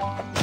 Bye.